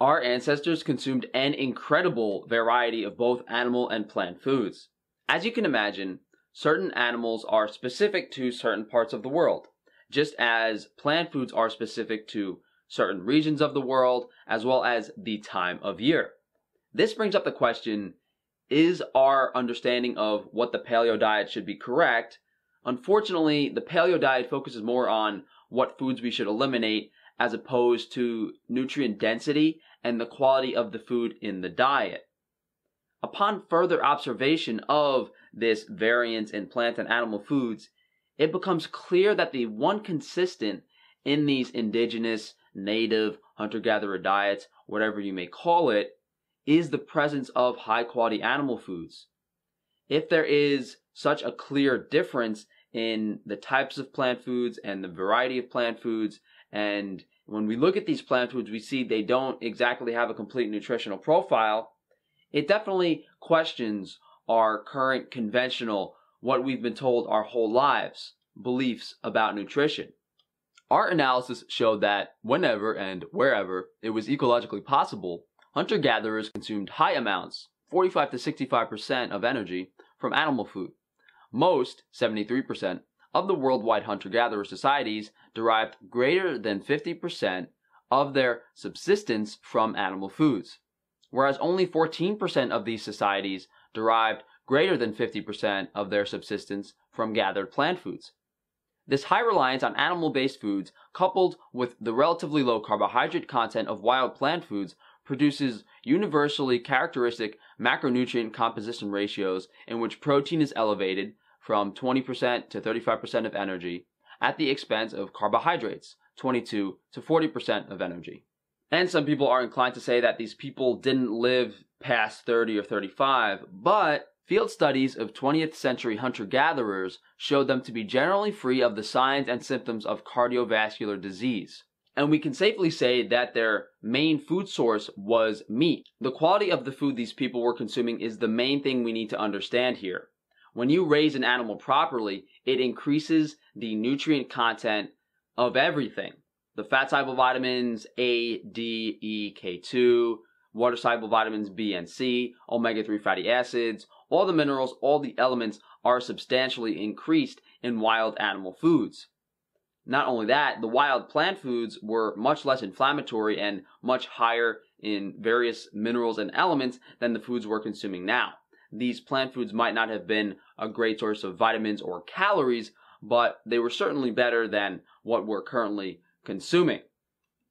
Our ancestors consumed an incredible variety of both animal and plant foods. As you can imagine, certain animals are specific to certain parts of the world, just as plant foods are specific to certain regions of the world, as well as the time of year. This brings up the question is our understanding of what the paleo diet should be correct? Unfortunately, the paleo diet focuses more on what foods we should eliminate as opposed to nutrient density and the quality of the food in the diet. Upon further observation of this variance in plant and animal foods, it becomes clear that the one consistent in these indigenous, native, hunter gatherer diets, whatever you may call it, is the presence of high quality animal foods. If there is such a clear difference in the types of plant foods and the variety of plant foods and when we look at these plant foods, we see they don't exactly have a complete nutritional profile. It definitely questions our current conventional, what we've been told our whole lives, beliefs about nutrition. Our analysis showed that whenever and wherever it was ecologically possible, hunter gatherers consumed high amounts, 45 to 65% of energy, from animal food. Most, 73%, of the worldwide hunter gatherer societies derived greater than 50% of their subsistence from animal foods, whereas only 14% of these societies derived greater than 50% of their subsistence from gathered plant foods. This high reliance on animal based foods, coupled with the relatively low carbohydrate content of wild plant foods, produces universally characteristic macronutrient composition ratios in which protein is elevated, from 20% to 35% of energy at the expense of carbohydrates, 22 to 40% of energy. And some people are inclined to say that these people didn't live past 30 or 35, but field studies of 20th century hunter gatherers showed them to be generally free of the signs and symptoms of cardiovascular disease. And we can safely say that their main food source was meat. The quality of the food these people were consuming is the main thing we need to understand here. When you raise an animal properly, it increases the nutrient content of everything. The fat soluble vitamins A, D, E, K2, water soluble vitamins B and C, omega 3 fatty acids, all the minerals, all the elements are substantially increased in wild animal foods. Not only that, the wild plant foods were much less inflammatory and much higher in various minerals and elements than the foods we're consuming now these plant foods might not have been a great source of vitamins or calories, but they were certainly better than what we're currently consuming.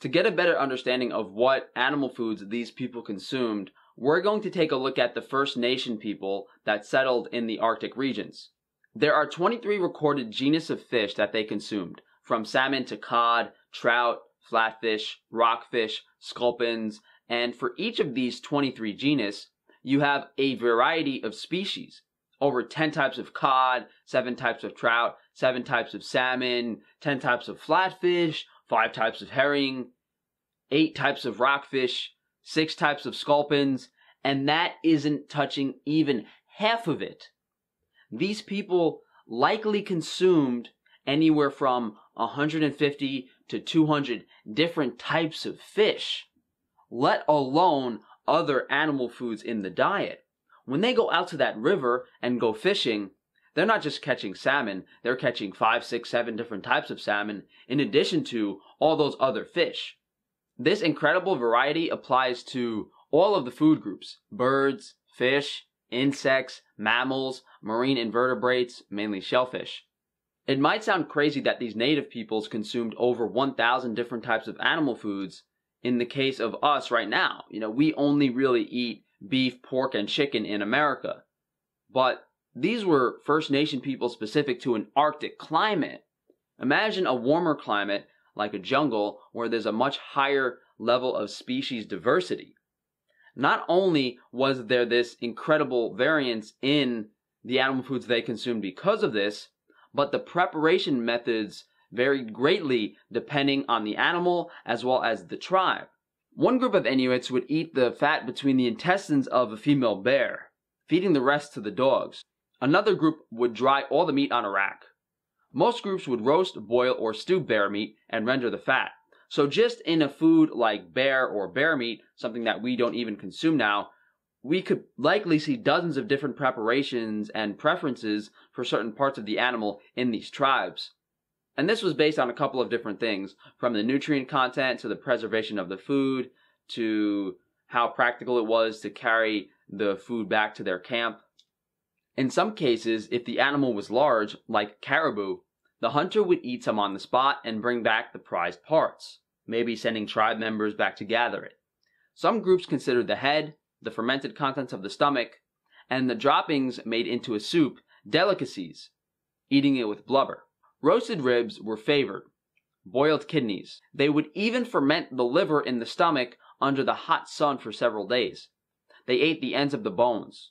To get a better understanding of what animal foods these people consumed, we're going to take a look at the First Nation people that settled in the Arctic regions. There are 23 recorded genus of fish that they consumed, from salmon to cod, trout, flatfish, rockfish, sculpins, and for each of these 23 genus, you have a variety of species. Over 10 types of cod, 7 types of trout, 7 types of salmon, 10 types of flatfish, 5 types of herring, 8 types of rockfish, 6 types of sculpins, and that isn't touching even half of it. These people likely consumed anywhere from 150 to 200 different types of fish, let alone other animal foods in the diet. When they go out to that river and go fishing, they're not just catching salmon, they're catching five, six, seven different types of salmon in addition to all those other fish. This incredible variety applies to all of the food groups birds, fish, insects, mammals, marine invertebrates, mainly shellfish. It might sound crazy that these native peoples consumed over 1,000 different types of animal foods, in the case of us right now. You know, we only really eat beef, pork, and chicken in America. But these were First Nation people specific to an Arctic climate. Imagine a warmer climate like a jungle where there's a much higher level of species diversity. Not only was there this incredible variance in the animal foods they consumed because of this, but the preparation methods varied greatly depending on the animal as well as the tribe. One group of Inuits would eat the fat between the intestines of a female bear, feeding the rest to the dogs. Another group would dry all the meat on a rack. Most groups would roast, boil, or stew bear meat and render the fat, So just in a food like bear or bear meat, something that we don't even consume now, we could likely see dozens of different preparations and preferences for certain parts of the animal in these tribes. And this was based on a couple of different things, from the nutrient content to the preservation of the food to how practical it was to carry the food back to their camp. In some cases, if the animal was large, like caribou, the hunter would eat some on the spot and bring back the prized parts, maybe sending tribe members back to gather it. Some groups considered the head, the fermented contents of the stomach, and the droppings made into a soup delicacies, eating it with blubber. Roasted ribs were favored, boiled kidneys. They would even ferment the liver in the stomach under the hot sun for several days. They ate the ends of the bones.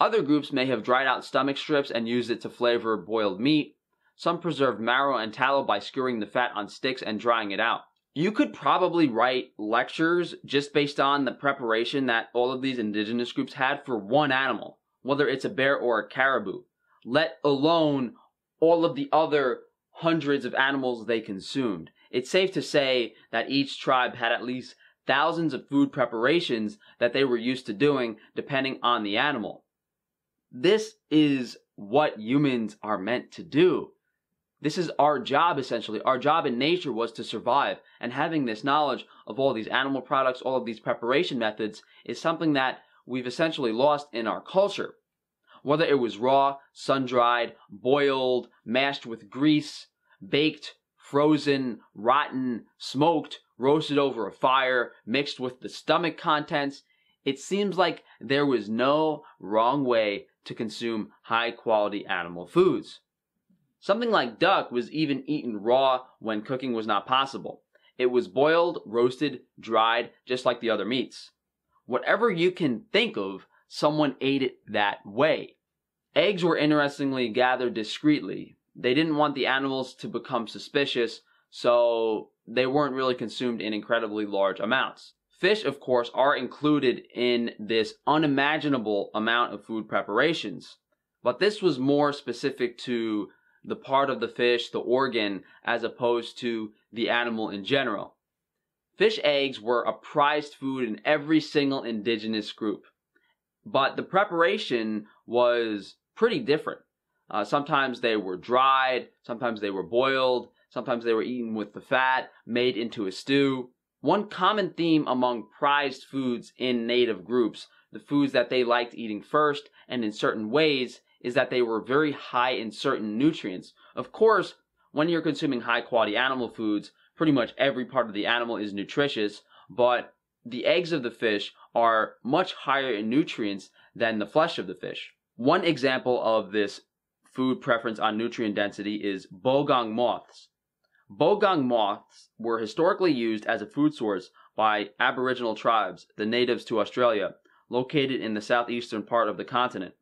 Other groups may have dried out stomach strips and used it to flavor boiled meat. Some preserved marrow and tallow by skewering the fat on sticks and drying it out. You could probably write lectures just based on the preparation that all of these indigenous groups had for one animal, whether it's a bear or a caribou, let alone all of the other hundreds of animals they consumed. It's safe to say that each tribe had at least thousands of food preparations that they were used to doing depending on the animal. This is what humans are meant to do. This is our job essentially. Our job in nature was to survive. And having this knowledge of all these animal products, all of these preparation methods is something that we've essentially lost in our culture. Whether it was raw, sun dried, boiled, mashed with grease, baked, frozen, rotten, smoked, roasted over a fire, mixed with the stomach contents, it seems like there was no wrong way to consume high quality animal foods. Something like duck was even eaten raw when cooking was not possible. It was boiled, roasted, dried, just like the other meats. Whatever you can think of, someone ate it that way. Eggs were interestingly gathered discreetly. They didn't want the animals to become suspicious, so they weren't really consumed in incredibly large amounts. Fish, of course, are included in this unimaginable amount of food preparations, but this was more specific to the part of the fish, the organ, as opposed to the animal in general. Fish eggs were a prized food in every single indigenous group, but the preparation was pretty different. Uh, sometimes they were dried, sometimes they were boiled, sometimes they were eaten with the fat, made into a stew. One common theme among prized foods in native groups, the foods that they liked eating first and in certain ways, is that they were very high in certain nutrients. Of course, when you're consuming high quality animal foods, pretty much every part of the animal is nutritious, but the eggs of the fish are much higher in nutrients than the flesh of the fish. One example of this food preference on nutrient density is bogong moths. Bogong moths were historically used as a food source by Aboriginal tribes, the natives to Australia, located in the southeastern part of the continent.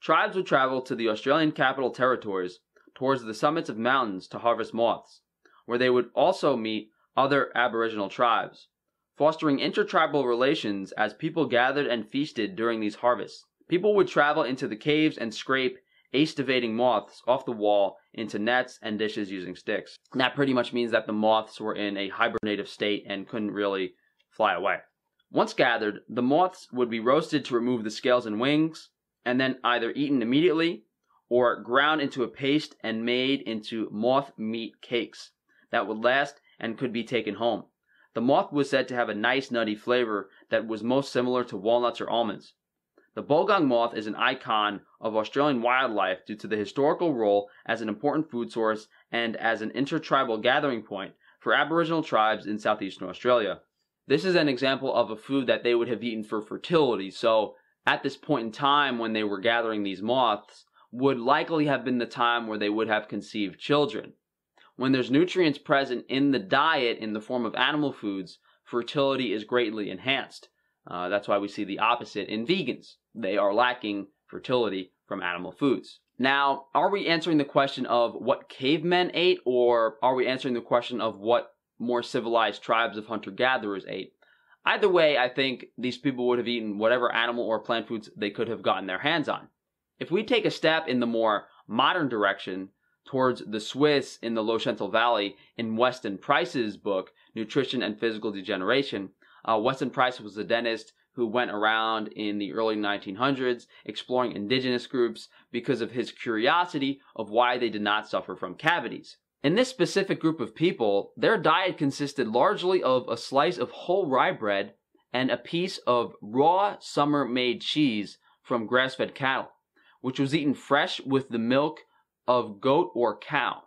Tribes would travel to the Australian capital territories towards the summits of mountains to harvest moths, where they would also meet other Aboriginal tribes, fostering intertribal relations as people gathered and feasted during these harvests. People would travel into the caves and scrape aestivating moths off the wall into nets and dishes using sticks. That pretty much means that the moths were in a hibernative state and couldn't really fly away. Once gathered, the moths would be roasted to remove the scales and wings, and then either eaten immediately or ground into a paste and made into moth meat cakes that would last and could be taken home. The moth was said to have a nice nutty flavor that was most similar to walnuts or almonds. The bogong moth is an icon of Australian wildlife due to the historical role as an important food source and as an intertribal gathering point for Aboriginal tribes in southeastern Australia. This is an example of a food that they would have eaten for fertility, so at this point in time when they were gathering these moths would likely have been the time where they would have conceived children. When there's nutrients present in the diet in the form of animal foods, fertility is greatly enhanced. Uh, that's why we see the opposite in vegans. They are lacking fertility from animal foods. Now, are we answering the question of what cavemen ate, or are we answering the question of what more civilized tribes of hunter gatherers ate? Either way, I think these people would have eaten whatever animal or plant foods they could have gotten their hands on. If we take a step in the more modern direction, towards the Swiss in the Low Valley in Weston Price's book, Nutrition and Physical Degeneration. Uh, Weston Price was a dentist who went around in the early 1900s exploring indigenous groups because of his curiosity of why they did not suffer from cavities. In this specific group of people, their diet consisted largely of a slice of whole rye bread and a piece of raw summer made cheese from grass fed cattle, which was eaten fresh with the milk of goat or cow.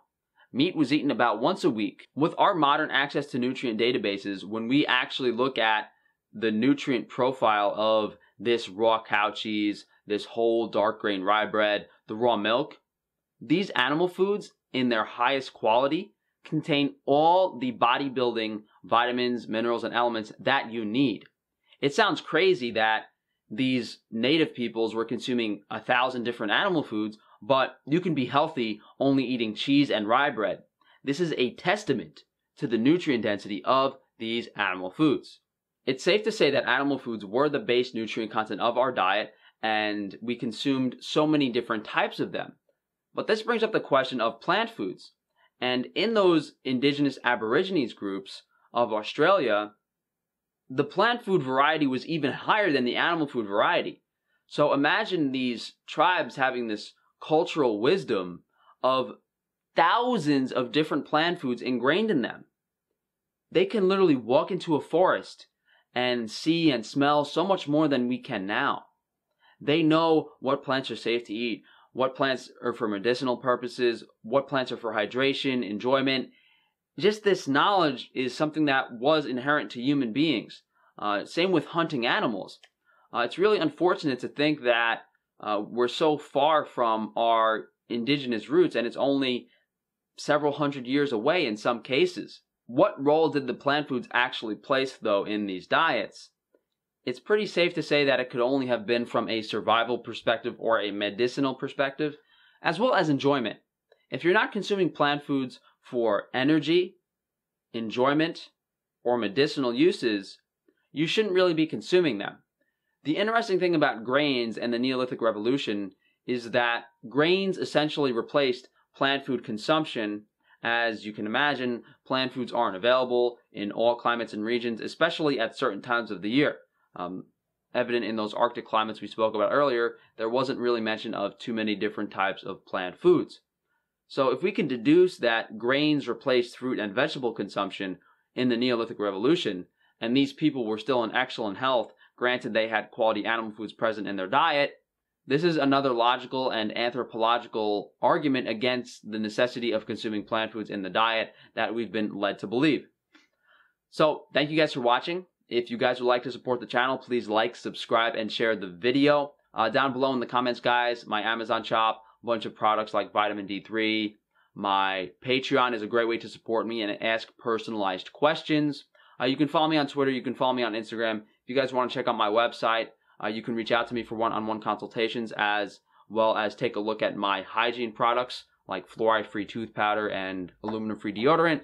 Meat was eaten about once a week. With our modern access to nutrient databases, when we actually look at the nutrient profile of this raw cow cheese, this whole dark grain rye bread, the raw milk, these animal foods in their highest quality contain all the bodybuilding vitamins, minerals, and elements that you need. It sounds crazy that these native peoples were consuming a thousand different animal foods, but you can be healthy only eating cheese and rye bread. This is a testament to the nutrient density of these animal foods. It's safe to say that animal foods were the base nutrient content of our diet, and we consumed so many different types of them. But this brings up the question of plant foods. And in those indigenous aborigines groups of Australia, the plant food variety was even higher than the animal food variety. So imagine these tribes having this cultural wisdom of thousands of different plant foods ingrained in them. They can literally walk into a forest and see and smell so much more than we can now. They know what plants are safe to eat, what plants are for medicinal purposes, what plants are for hydration, enjoyment. Just this knowledge is something that was inherent to human beings. Uh, same with hunting animals. Uh, it's really unfortunate to think that uh, we're so far from our indigenous roots and it's only several hundred years away in some cases. What role did the plant foods actually place, though, in these diets? it's pretty safe to say that it could only have been from a survival perspective or a medicinal perspective, as well as enjoyment. If you're not consuming plant foods for energy, enjoyment, or medicinal uses, you shouldn't really be consuming them. The interesting thing about grains and the Neolithic Revolution is that grains essentially replaced plant food consumption. As you can imagine, plant foods aren't available in all climates and regions, especially at certain times of the year um, evident in those Arctic climates we spoke about earlier, there wasn't really mention of too many different types of plant foods. So if we can deduce that grains replaced fruit and vegetable consumption in the Neolithic Revolution, and these people were still in excellent health, granted they had quality animal foods present in their diet, this is another logical and anthropological argument against the necessity of consuming plant foods in the diet that we've been led to believe. So, thank you guys for watching. If you guys would like to support the channel, please like, subscribe, and share the video. Uh, down below in the comments, guys, my Amazon shop, a bunch of products like vitamin D3. My Patreon is a great way to support me and ask personalized questions. Uh, you can follow me on Twitter. You can follow me on Instagram. If you guys want to check out my website, uh, you can reach out to me for one-on-one consultations as well as take a look at my hygiene products like fluoride-free tooth powder and aluminum-free deodorant.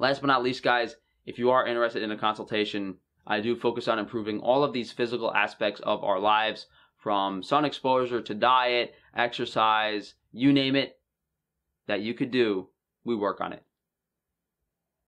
Last but not least, guys, if you are interested in a consultation, I do focus on improving all of these physical aspects of our lives from sun exposure to diet, exercise, you name it that you could do, we work on it.